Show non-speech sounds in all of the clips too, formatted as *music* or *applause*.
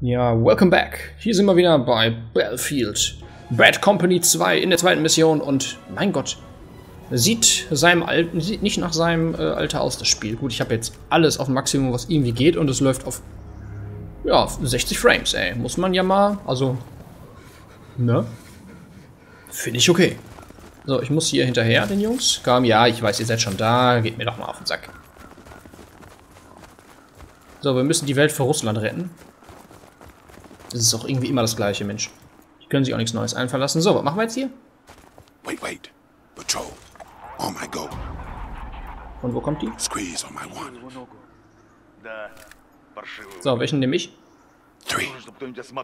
Ja, welcome back. Hier sind wir wieder bei Battlefield. Bad Company 2 in der zweiten Mission und mein Gott, sieht seinem Al sieht nicht nach seinem äh, Alter aus, das Spiel. Gut, ich habe jetzt alles auf Maximum, was irgendwie geht und es läuft auf ja, 60 Frames, ey. Muss man ja mal, also ne? Finde ich okay. So, ich muss hier hinterher, den Jungs. Komm, ja, ich weiß, ihr seid schon da. Geht mir doch mal auf den Sack. So, wir müssen die Welt vor Russland retten. Das ist doch irgendwie immer das gleiche, Mensch. Die können sich auch nichts Neues einverlassen. So, was machen wir jetzt hier? Wait, wait. Patrol. On my go. Und wo kommt die? Squeeze on my one. So, welchen nehme ich? Three,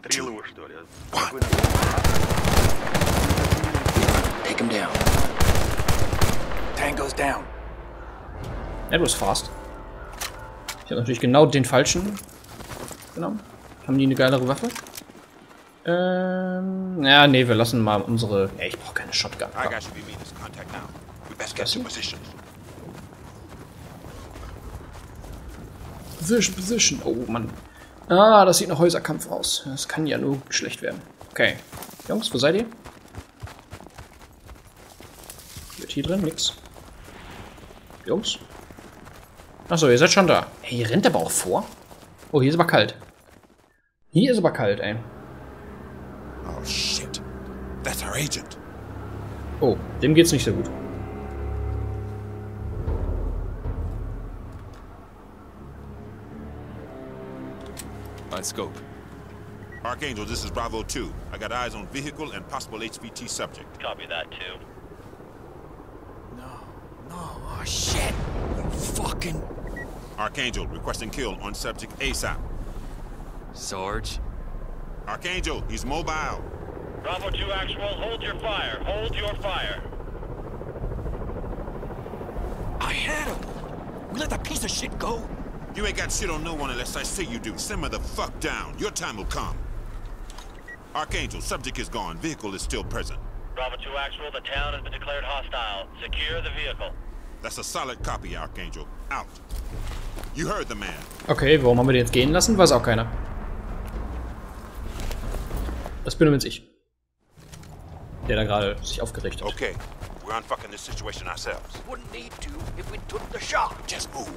two, one. Take him down. Tango's down. That fast. Ich habe natürlich genau den falschen genommen. Haben die eine geilere Waffe? Ähm, ja, nee, wir lassen mal unsere... Ja, ich brauche keine Shotgun. Position, Position. Oh, Mann. Ah, das sieht nach Häuserkampf aus. Das kann ja nur schlecht werden. Okay. Jungs, wo seid ihr? Wird hier drin nix. Jungs? Achso, ihr seid schon da. Hey, ihr rennt aber auch vor. Oh, hier ist aber kalt. Hier ist aber kalt, ey. Oh, shit. That's our agent. Oh, dem geht's nicht so gut. My scope. Archangel, this is Bravo 2. I got eyes on vehicle and possible HVT subject. Copy that, too. No, no, oh shit! You fucking. Archangel, requesting kill on subject ASAP. Sarge? Archangel, he's mobile. Bravo 2 actual, hold your fire. Hold your fire. I had him! We let that piece of shit go? You ain't got shit on no one unless I say you do. Simmer the fuck down. Your time will come. Archangel, subject is gone. Vehicle is still present. Bravo 2 actual, the town has been declared hostile. Secure the vehicle. That's a solid copy, Archangel. Out. You heard the man. Okay, warum haben wir den jetzt gehen lassen? Weiß auch keiner. Das bin übrigens ich. Der da gerade sich aufgeregt hat. Okay, we're unfucking this situation ourselves. Wouldn't need to if we took the shot. Just move.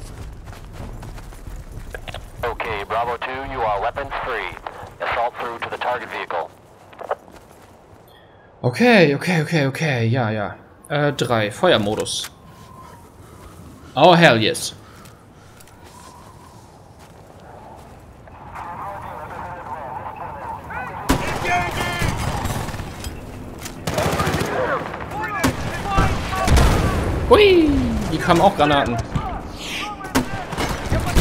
Okay, Bravo 2, you are weapons free. Assault through to the target vehicle. Okay, okay, okay, okay. Ja, ja. Äh, drei. Feuermodus. Oh, hell yes. Die kamen auch Granaten.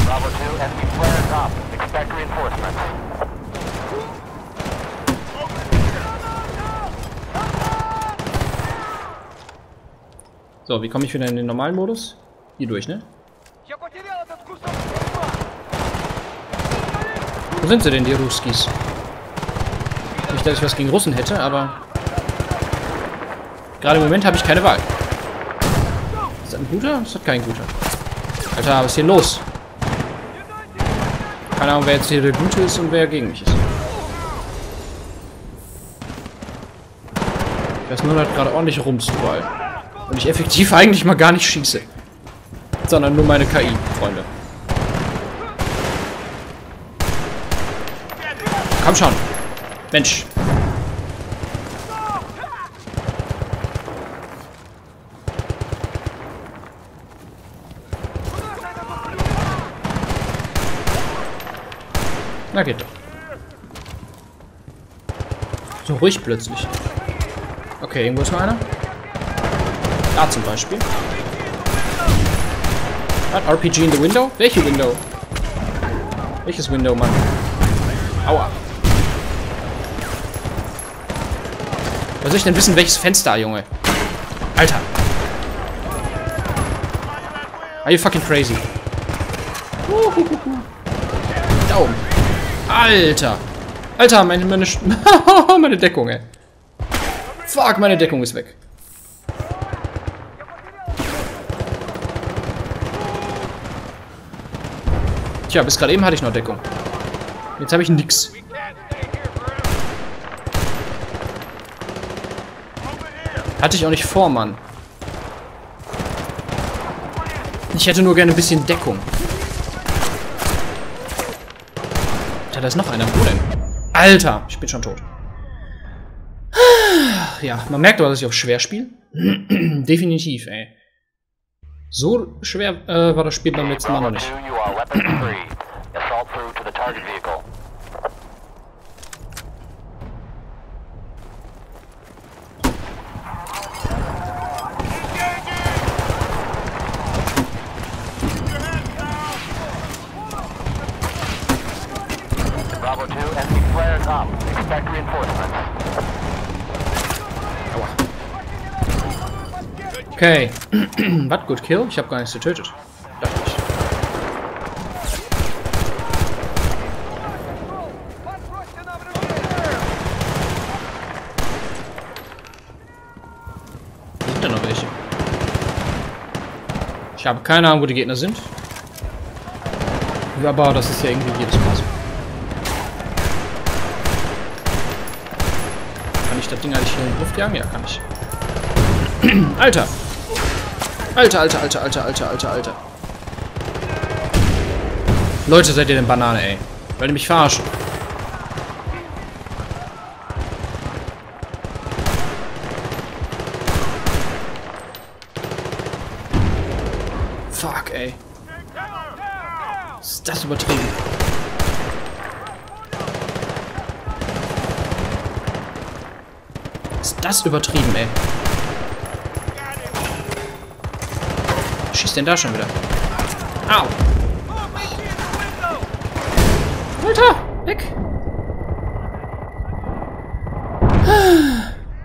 Bravo 2, enemy flares up. Expect reinforcements. So, wie komme ich wieder in den normalen Modus? Hier durch, ne? Wo sind sie denn, die Ruskis? Nicht, dass ich was gegen Russen hätte, aber... Gerade im Moment habe ich keine Wahl. Das ein guter? Das hat kein guter. Alter, was ist hier los? Keine Ahnung, wer jetzt hier der Gute ist und wer gegen mich ist. Weiß nur, gerade ordentlich überall. Und ich effektiv *laughs* eigentlich mal gar nicht schieße. Sondern nur meine KI, Freunde. Komm schon. Mensch. Geht doch. So ruhig plötzlich. Okay, irgendwo ist noch einer. Da zum Beispiel. Hat RPG in the window? Welche Window? Welches Window, Mann? Aua. Was soll ich denn wissen, welches Fenster, Junge? Alter. Are you fucking crazy? Oben. Alter. Alter, meine, meine, *laughs* meine Deckung, ey. Fuck, meine Deckung ist weg. Tja, bis gerade eben hatte ich noch Deckung. Jetzt habe ich nix. Hatte ich auch nicht vor, Mann. Ich hätte nur gerne ein bisschen Deckung. Da ist noch einer. Wo denn? Alter, ich bin schon tot. Ja, man merkt aber, dass ich auf schwer spiele. *clears throat* Definitiv, ey. So schwer äh, war das Spiel beim letzten Mal noch nicht. 2, you are weapons free. Assault through to the target vehicle. Bravo 2, enemy flares Expect reinforcements. Okay. *clears throat* Was? Good kill? Ich habe gar nichts getötet. Dachte ich. Sind da noch welche? Ich habe keine Ahnung, wo die Gegner sind. Aber das ist ja irgendwie jedes Mal so. Ich das Ding eigentlich hier in die Luft jagen? Ja, kann ich. *clears throat* Alter! Alter, alter, alter, alter, alter, alter, alter. Leute, seid ihr denn Banane, ey? Wollt ihr mich verarschen? Fuck, ey. Ist das übertrieben? Ist das übertrieben, ey? schießt denn da schon wieder? Au! Alter! Weg!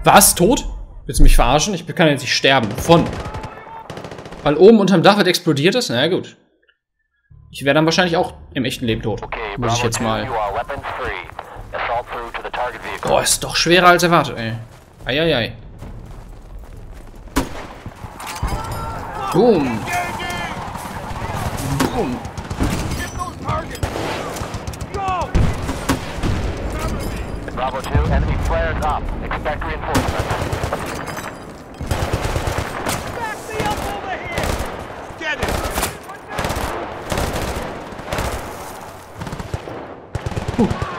Was? Tot? Willst du mich verarschen? Ich kann jetzt nicht sterben. Von. Weil oben unterm Dach wird explodiert ist? Na ja, gut. Ich wäre dann wahrscheinlich auch im echten Leben tot. Okay, Muss ich jetzt 2, mal. Boah, ist doch schwerer als erwartet, ey. Eieiei. Boom. Boom. Bravo 2, enemy flares up. Expect reinforcements. Get it! Kann ich die Tür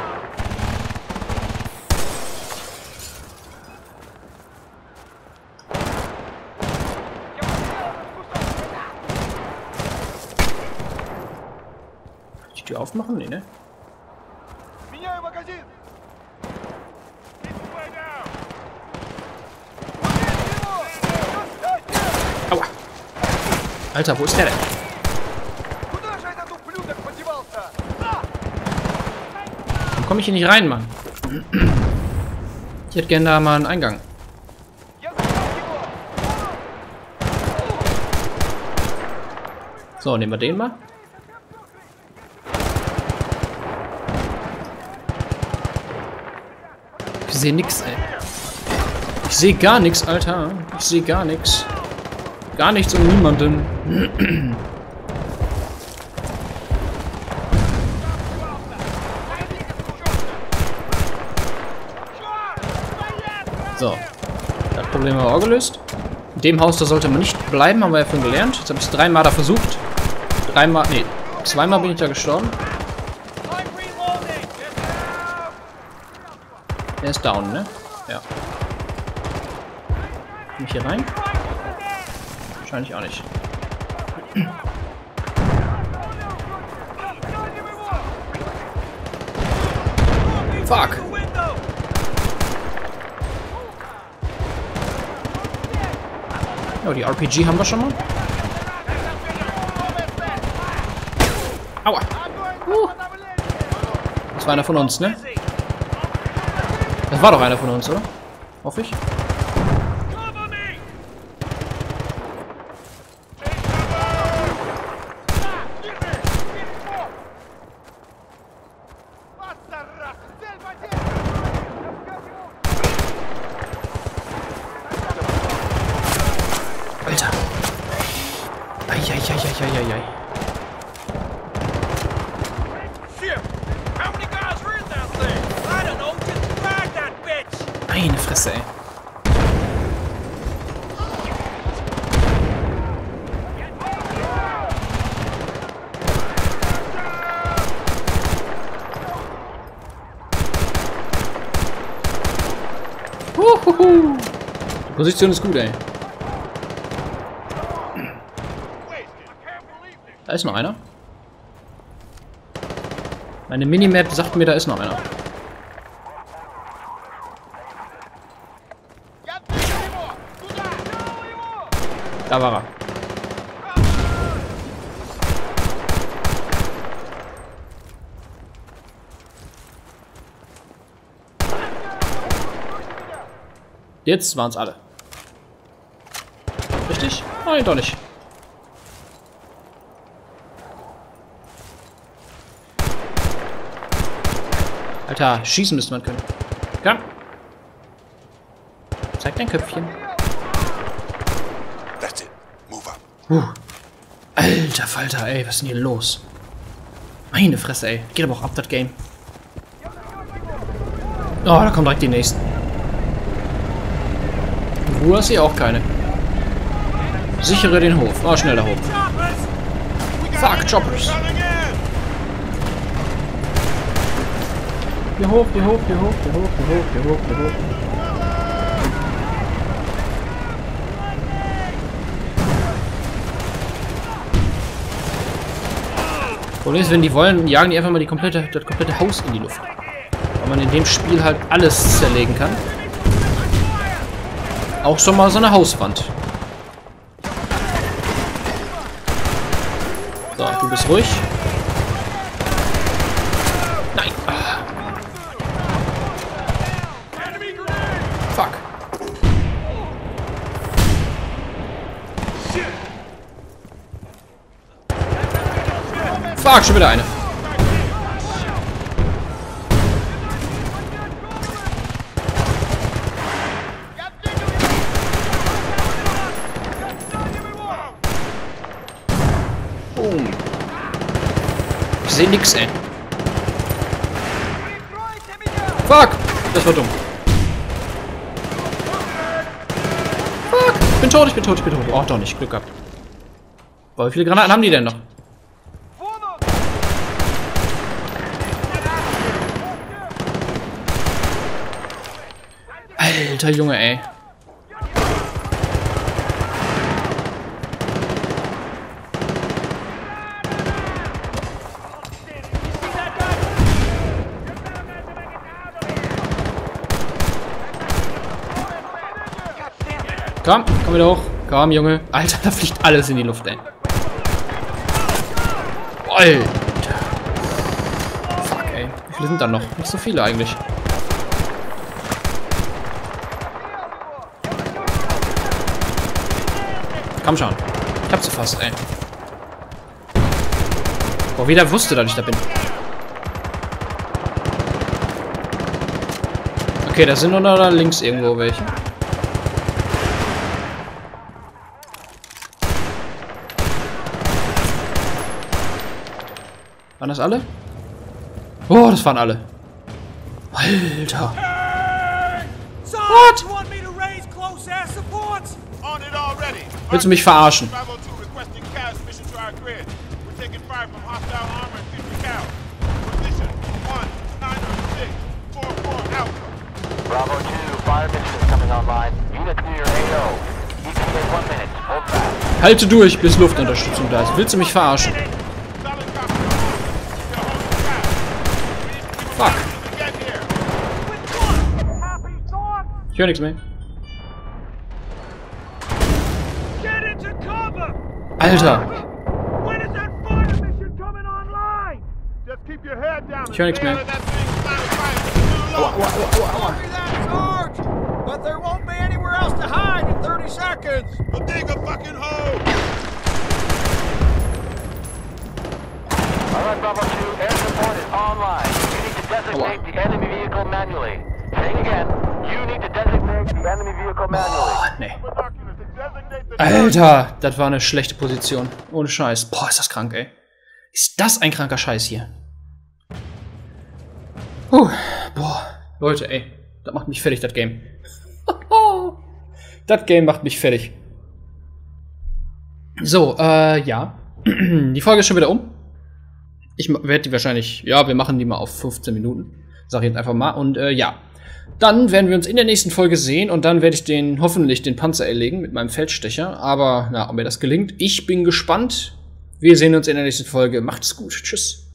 aufmachen? Nee, ne? Aua. Alter, wo ist der denn? Warum komme ich hier nicht rein, Mann? Ich hätte gerne da mal einen Eingang. So, nehmen wir den mal. Sehe nix, ey. Ich sehe gar nichts, Alter. Ich sehe gar nichts. Gar nichts und niemanden. So. Das Problem haben auch gelöst. In dem Haus, da sollte man nicht bleiben, haben wir ja schon gelernt. Jetzt habe ich es dreimal da versucht. Dreimal, nee, zweimal bin ich da gestorben. Der ist down, ne? Ja. Komm ich hier rein? Wahrscheinlich auch nicht. Fuck! Oh, die RPG haben wir schon mal. Aua! Uh. Das war einer von uns, ne? War doch einer von uns, oder? Hoffe ich. Alter. Eieieiei. Shit! How many guys are in that thing? I don't know. Just drag that bitch! Meine Fresse, ey. Uhuhu. Die Position ist gut, ey. Da ist noch einer. Meine Minimap sagt mir, da ist noch einer. Da war er. Jetzt waren es alle. Richtig? Nein, doch nicht. Alter, schießen müsste man können. Komm. Zeig dein Köpfchen. That's it. Move up. Puh. Alter Falter, ey, was ist denn hier los? Meine Fresse, ey. Geht aber auch ab, das Game. Oh, da kommen direkt die nächsten. Ruhe hast du auch keine. Sichere den Hof. Oh, schneller Hof. Fuck, Choppers. Hier hoch, hier hoch, hier hoch, hier hoch, hier hoch, hier hoch, hier hoch. Problem ist, wenn die wollen, jagen die einfach mal die komplette, das komplette Haus in die Luft. Weil man in dem Spiel halt alles zerlegen kann. Auch schon mal so eine Hauswand. So, du bist ruhig. Nein. Ah. Fuck. Fuck, schon wieder eine. Sehe nix, ey. Fuck! Das war dumm. Fuck! Ich bin tot, ich bin tot, ich bin tot. Oh, doch nicht. Glück gehabt. Boah, wie viele Granaten haben die denn noch? Alter Junge, ey. Komm, komm wieder hoch. Komm, Junge. Alter, da fliegt alles in die Luft, ey. Alter. Fuck, ey. Wie viele sind da noch? Nicht so viele eigentlich. Komm schon. Ich hab sie fast, ey. Boah, wieder wusste, dass ich da bin. Okay, da sind nur noch da links irgendwo welche. Waren das alle? Oh, das waren alle. Alter. What? Willst du mich verarschen? Bravo 2 requesting CAS mission to our grid. We're taking fire from hostile armor and 50 cal. Position 1906 44 Alpha. Bravo 2, fire mission is coming online. Units near AO. ETA 1 minute. Hold fast. Halte durch, bis Luftunterstützung da ist. Willst du mich verarschen? Thoughts? Ich höre nichts mehr. Get into cover! Alter. When is that fire mission coming online? Just keep your head down. Ich höre nichts mehr. That thing's not a fight. Too long. Copy that, Sarge! But there won't be anywhere else to hide in 30 seconds! Well, dig a fucking hole. Alright, Bravo 2, air support is online. You need to designate the enemy vehicle manually. Saying again, Boah, nee. Alter, *laughs* das war eine schlechte Position. Ohne Scheiß. Boah, ist das krank, ey. Ist das ein kranker Scheiß hier. Puh. Boah, Leute, ey. Das macht mich fertig, das Game. *laughs* das Game macht mich fertig. So, äh, ja. *clears throat* die Folge ist schon wieder um. Ich werde die wahrscheinlich, ja, wir machen die mal auf 15 Minuten. Sag ich jetzt einfach mal. Und äh, ja. Dann werden wir uns in der nächsten Folge sehen und dann werde ich den hoffentlich den Panzer erlegen mit meinem Feldstecher. Aber na, ob mir das gelingt, ich bin gespannt. Wir sehen uns in der nächsten Folge. Macht's gut. Tschüss.